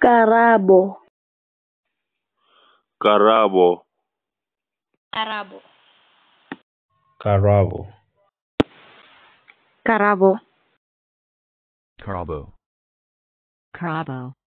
Karabo. Karabo. Karabo. Karabo. Karabo. Karabo. Karabo.